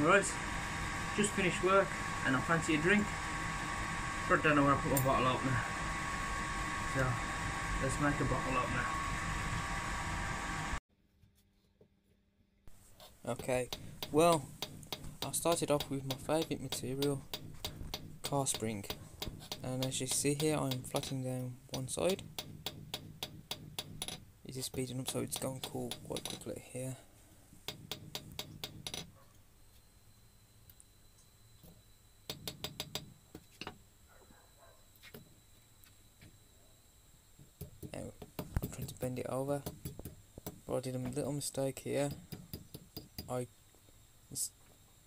Alright, just finished work and I fancy a drink, but I don't know where I put my bottle opener. So, let's make a bottle opener. Okay, well, I started off with my favourite material, car spring. And as you see here, I'm flattening down one side. It is speeding up so it's going cool quite quickly here. Now, I'm trying to bend it over, but I did a little mistake here. I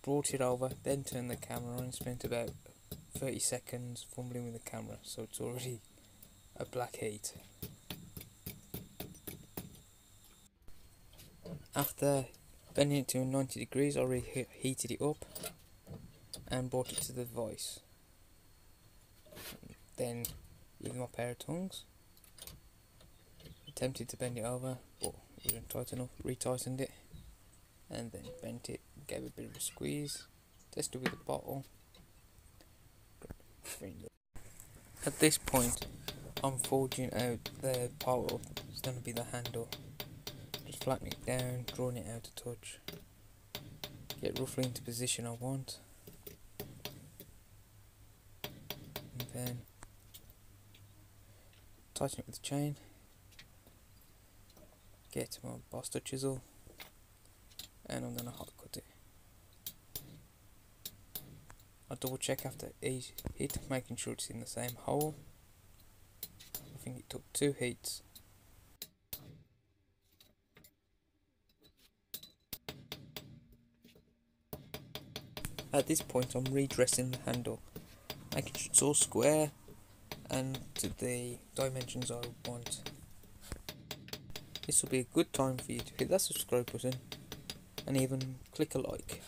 brought it over, then turned the camera and spent about 30 seconds fumbling with the camera, so it's already a black heat. After bending it to 90 degrees, I reheated it up and brought it to the device. Then, with my pair of tongs, attempted to bend it over, but wasn't tight enough, retightened it, and then bent it, gave it a bit of a squeeze, tested with a bottle. At this point, I'm forging out the part of it's going to be the handle. Just flattening it down, drawing it out a touch. Get roughly into position I want. And then tighten it with the chain. Get my bolster chisel and I'm gonna hot cut it. I double check after each hit, making sure it's in the same hole. I think it took two heats. At this point I'm redressing the handle, making sure it's all square and to the dimensions I want. This will be a good time for you to hit that subscribe button and even click a like.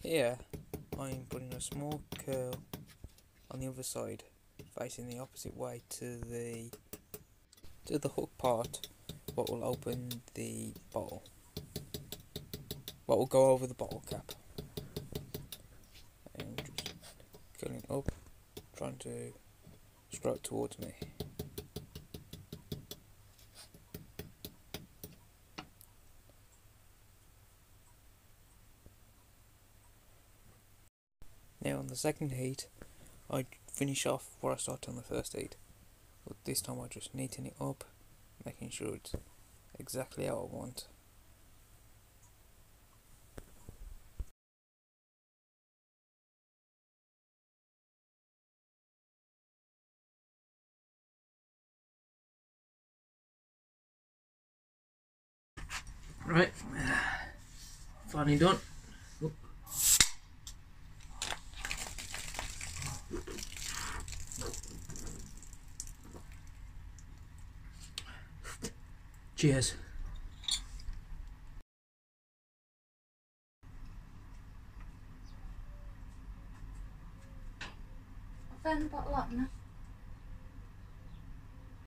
Here I'm putting a small curl on the other side facing the opposite way to the to the hook part what will open the bottle what will go over the bottle cap and just curling up trying to strut towards me. Now on the second heat, I finish off where I started on the first heat. But this time I just neaten it up, making sure it's exactly how I want. Right, finally done. Cheers. Found the bottle up now.